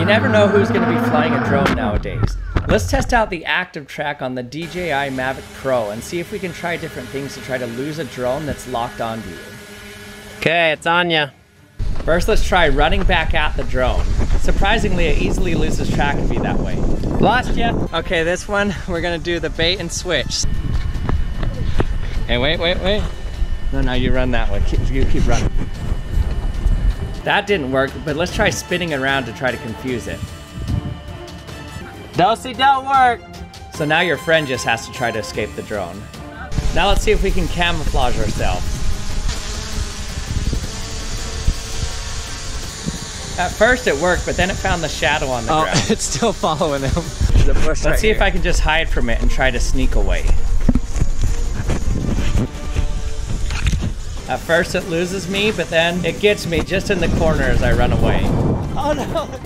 You never know who's going to be flying a drone nowadays. Let's test out the active track on the DJI Mavic Pro and see if we can try different things to try to lose a drone that's locked onto you. Okay, it's on ya. First, let's try running back at the drone. Surprisingly, it easily loses track of you that way. Lost ya. Okay, this one, we're gonna do the bait and switch. Hey, wait, wait, wait. No, no, you run that way. Keep, you keep running. That didn't work, but let's try spinning around to try to confuse it. Dosey don't work. So now your friend just has to try to escape the drone. Now let's see if we can camouflage ourselves. At first it worked, but then it found the shadow on the Oh, ground. it's still following him. Let's see if I can just hide from it and try to sneak away. At first it loses me, but then it gets me just in the corner as I run away. Oh no.